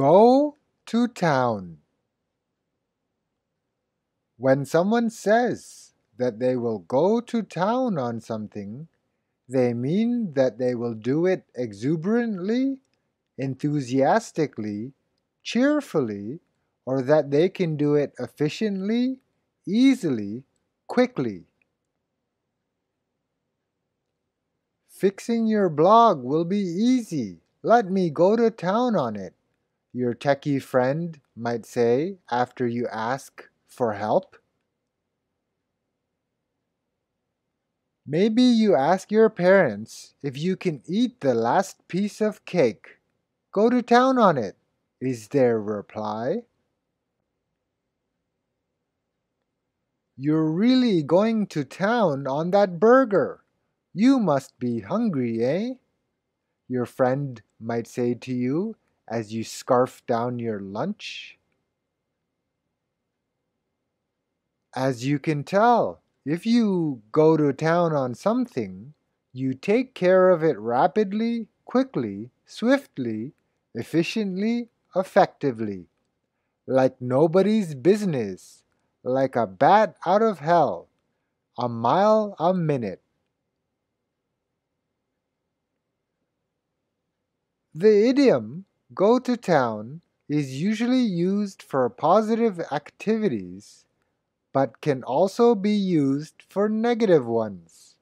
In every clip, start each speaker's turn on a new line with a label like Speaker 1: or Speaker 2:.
Speaker 1: Go to town. When someone says that they will go to town on something, they mean that they will do it exuberantly, enthusiastically, cheerfully, or that they can do it efficiently, easily, quickly. Fixing your blog will be easy. Let me go to town on it your techie friend might say after you ask for help? Maybe you ask your parents if you can eat the last piece of cake. Go to town on it, is their reply. You're really going to town on that burger. You must be hungry, eh? Your friend might say to you as you scarf down your lunch? As you can tell, if you go to town on something, you take care of it rapidly, quickly, swiftly, efficiently, effectively, like nobody's business, like a bat out of hell, a mile a minute. The idiom go to town is usually used for positive activities, but can also be used for negative ones.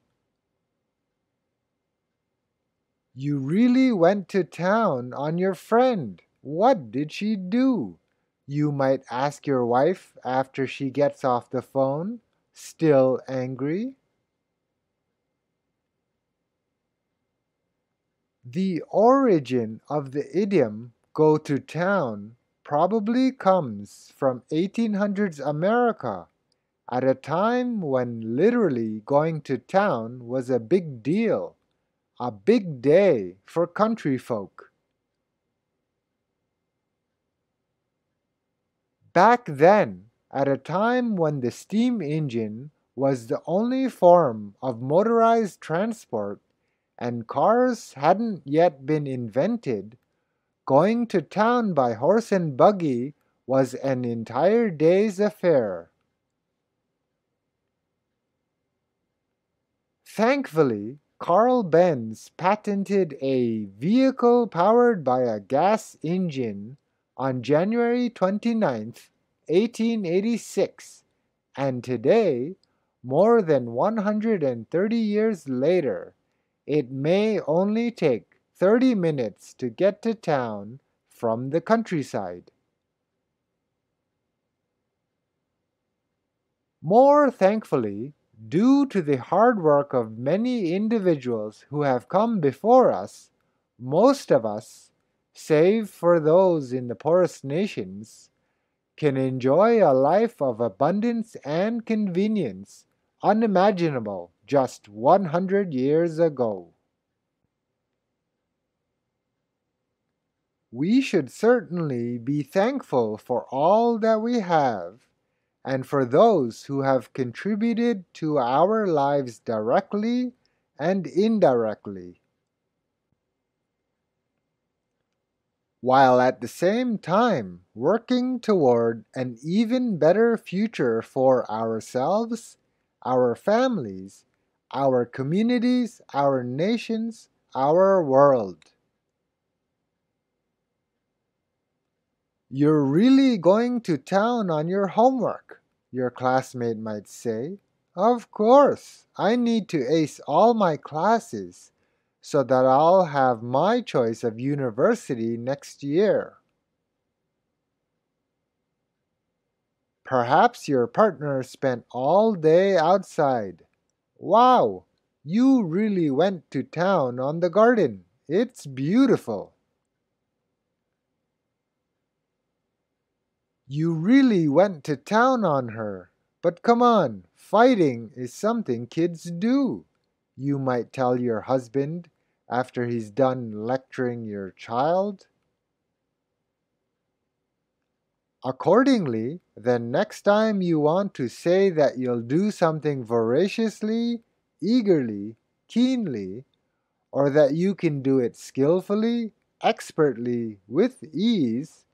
Speaker 1: You really went to town on your friend. What did she do? You might ask your wife after she gets off the phone, still angry. The origin of the idiom go to town probably comes from 1800s America at a time when literally going to town was a big deal, a big day for country folk. Back then, at a time when the steam engine was the only form of motorized transport and cars hadn't yet been invented, going to town by horse and buggy was an entire day's affair. Thankfully, Carl Benz patented a vehicle powered by a gas engine on January 29, 1886, and today, more than 130 years later, it may only take 30 minutes to get to town from the countryside. More thankfully, due to the hard work of many individuals who have come before us, most of us, save for those in the poorest nations, can enjoy a life of abundance and convenience unimaginable just 100 years ago. We should certainly be thankful for all that we have and for those who have contributed to our lives directly and indirectly, while at the same time working toward an even better future for ourselves our families, our communities, our nations, our world. You're really going to town on your homework, your classmate might say. Of course, I need to ace all my classes so that I'll have my choice of university next year. Perhaps your partner spent all day outside. Wow, you really went to town on the garden. It's beautiful. You really went to town on her. But come on, fighting is something kids do. You might tell your husband after he's done lecturing your child. Accordingly, the next time you want to say that you'll do something voraciously, eagerly, keenly, or that you can do it skillfully, expertly, with ease,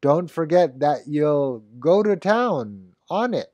Speaker 1: don't forget that you'll go to town on it.